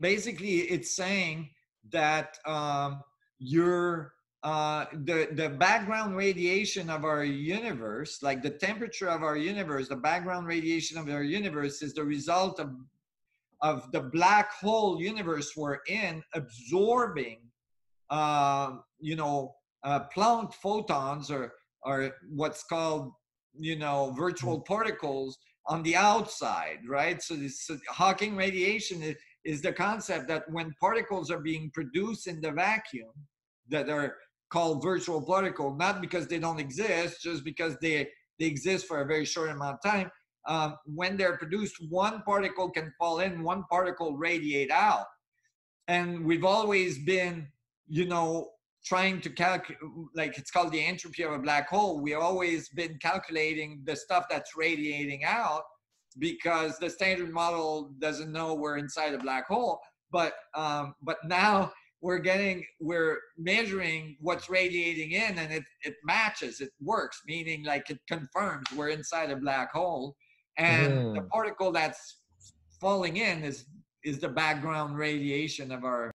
basically it's saying that um, your uh, the the background radiation of our universe, like the temperature of our universe, the background radiation of our universe is the result of of the black hole universe we're in absorbing, uh, you know, uh, Planck photons or or what's called, you know, virtual particles on the outside, right? So this so Hawking radiation is, the concept that when particles are being produced in the vacuum that are called virtual particle, not because they don't exist, just because they, they exist for a very short amount of time. Um, when they're produced, one particle can fall in, one particle radiate out. And we've always been, you know, trying to calculate, like it's called the entropy of a black hole. We've always been calculating the stuff that's radiating out because the standard model doesn't know we're inside a black hole. But um, but now we're getting we're measuring what's radiating in, and it it matches, it works, meaning like it confirms we're inside a black hole, and mm. the particle that's falling in is is the background radiation of our